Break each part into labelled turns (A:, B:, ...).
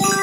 A: Yeah.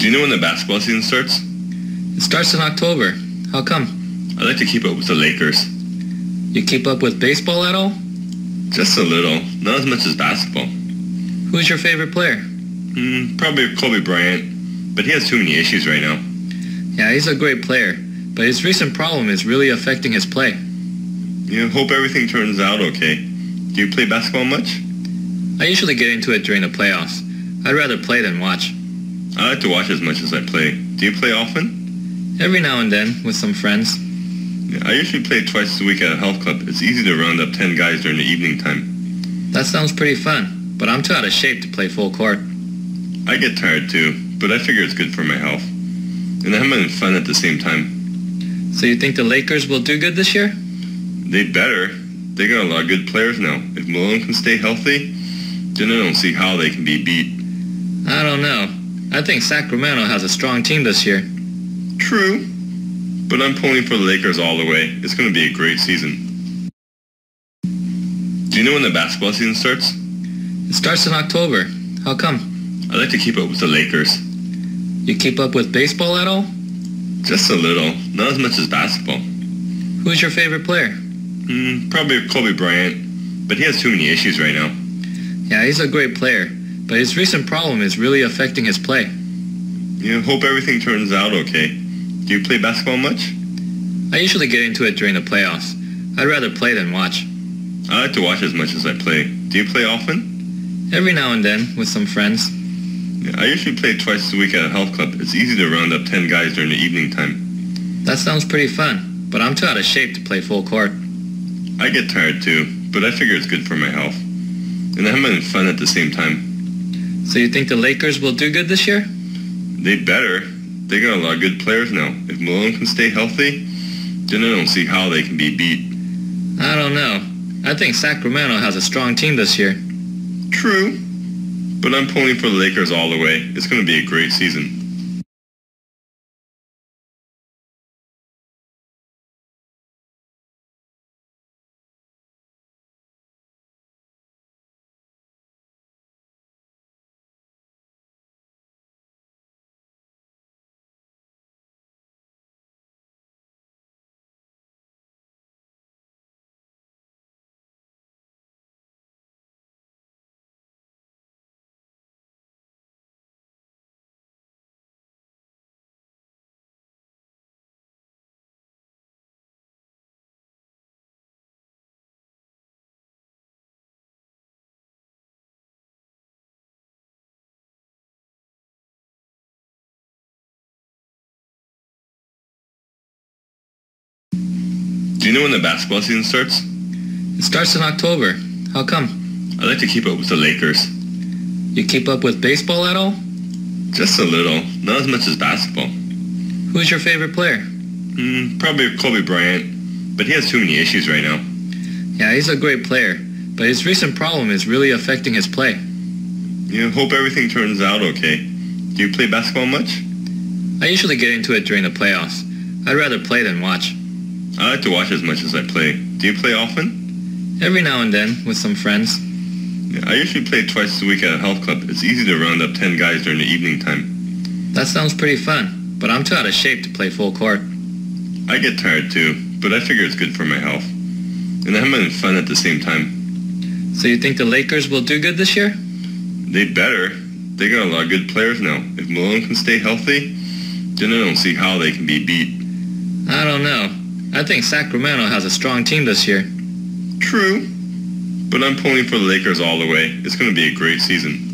A: Do you know when the basketball season starts?
B: It starts in October. How come?
A: I like to keep up with the Lakers.
B: You keep up with baseball at all?
A: Just a little, not as much as basketball.
B: Who's your favorite player?
A: Hmm, probably Kobe Bryant, but he has too many issues right now.
B: Yeah, he's a great player, but his recent problem is really affecting his play.
A: You hope everything turns out okay. Do you play basketball much?
B: I usually get into it during the playoffs. I'd rather play than watch.
A: I like to watch as much as I play. Do you play often?
B: Every now and then, with some friends.
A: Yeah, I usually play twice a week at a health club. It's easy to round up 10 guys during the evening time.
B: That sounds pretty fun, but I'm too out of shape to play full court.
A: I get tired too, but I figure it's good for my health. And I'm having fun at the same time.
B: So you think the Lakers will do good this year?
A: They better. They got a lot of good players now. If Malone can stay healthy, then I don't see how they can be beat.
B: I don't know. I think Sacramento has a strong team this year.
A: True, but I'm pulling for the Lakers all the way. It's going to be a great season. Do you know when the basketball season starts?
B: It starts in October. How come?
A: I like to keep up with the Lakers.
B: You keep up with baseball at all?
A: Just a little, not as much as basketball.
B: Who's your favorite player?
A: Hmm, probably Kobe Bryant, but he has too many issues right now.
B: Yeah, he's a great player, but his recent problem is really affecting his play.
A: You hope everything turns out okay. Do you play basketball much?
B: I usually get into it during the playoffs. I'd rather play than watch.
A: I like to watch as much as I play. Do you play often?
B: Every now and then, with some friends.
A: Yeah, I usually play twice a week at a health club. It's easy to round up 10 guys during the evening time.
B: That sounds pretty fun, but I'm too out of shape to play full court.
A: I get tired too, but I figure it's good for my health. And I'm having fun at the same time.
B: So you think the Lakers will do good this year?
A: They better. They got a lot of good players now. If Malone can stay healthy, then I don't see how they can be beat.
B: I don't know. I think Sacramento has a strong team this year.
A: True, but I'm pulling for the Lakers all the way. It's going to be a great season. Do you know when the basketball season starts?
B: It starts in October. How come?
A: I like to keep up with the Lakers.
B: You keep up with baseball at all?
A: Just a little, not as much as basketball.
B: Who's your favorite player?
A: Hmm, probably Kobe Bryant, but he has too many issues right now.
B: Yeah, he's a great player, but his recent problem is really affecting his play.
A: You hope everything turns out okay. Do you play basketball much?
B: I usually get into it during the playoffs. I'd rather play than watch.
A: I like to watch as much as I play. Do you play often?
B: Every now and then, with some friends.
A: Yeah, I usually play twice a week at a health club. It's easy to round up 10 guys during the evening time.
B: That sounds pretty fun, but I'm too out of shape to play full court.
A: I get tired too, but I figure it's good for my health. And I'm having fun at the same time.
B: So you think the Lakers will do good this year?
A: They better. They got a lot of good players now. If Malone can stay healthy, then I don't see how they can be beat.
B: I don't know. I think Sacramento has a strong team this year.
A: True, but I'm pulling for the Lakers all the way. It's going to be a great season.